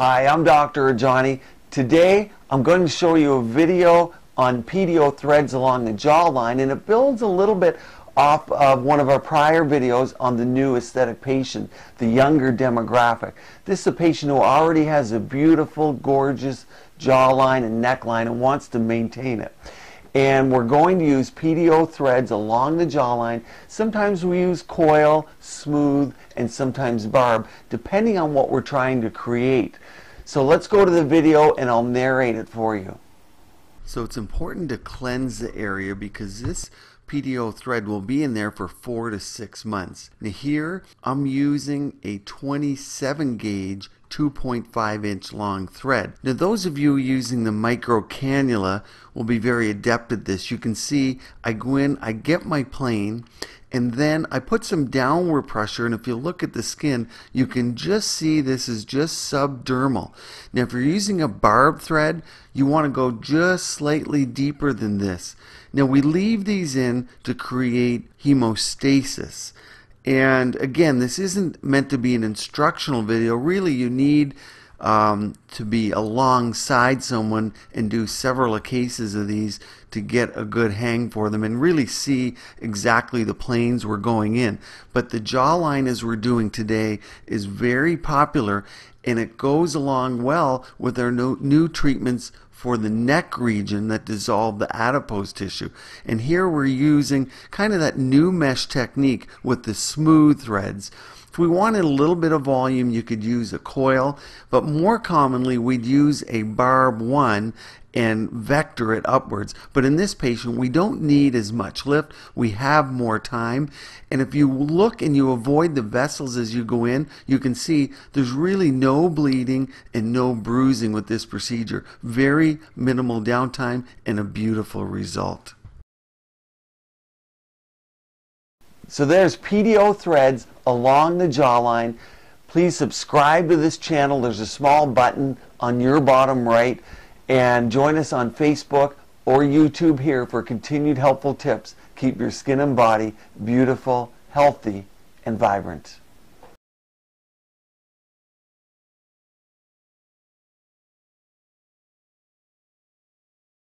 Hi, I'm Dr. Rajani. Today I'm going to show you a video on PDO threads along the jawline and it builds a little bit off of one of our prior videos on the new aesthetic patient, the younger demographic. This is a patient who already has a beautiful, gorgeous jawline and neckline and wants to maintain it. And we're going to use PDO threads along the jawline. Sometimes we use coil, smooth, and sometimes barb, depending on what we're trying to create. So let's go to the video and I'll narrate it for you. So it's important to cleanse the area because this PDO thread will be in there for four to six months. Now here I'm using a 27 gauge 2.5 inch long thread. Now those of you using the micro cannula will be very adept at this. You can see I go in, I get my plane and then I put some downward pressure and if you look at the skin you can just see this is just subdermal now if you're using a barb thread you want to go just slightly deeper than this now we leave these in to create hemostasis and again this isn't meant to be an instructional video. Really you need um, to be alongside someone and do several cases of these to get a good hang for them and really see exactly the planes we're going in. But the jawline as we're doing today is very popular and it goes along well with our new, treatments for the neck region that dissolve the adipose tissue. And here we're using kind of that new mesh technique with the smooth threads. If we wanted a little bit of volume, you could use a coil, but more commonly we'd use a barb one and vector it upwards. But in this patient, we don't need as much lift. We have more time. And if you look and you avoid the vessels as you go in, you can see there's really no bleeding and no bruising with this procedure. Very minimal downtime and a beautiful result. So there's PDO threads along the jawline. Please subscribe to this channel. There's a small button on your bottom right. And join us on Facebook or YouTube here for continued helpful tips. Keep your skin and body beautiful, healthy, and vibrant.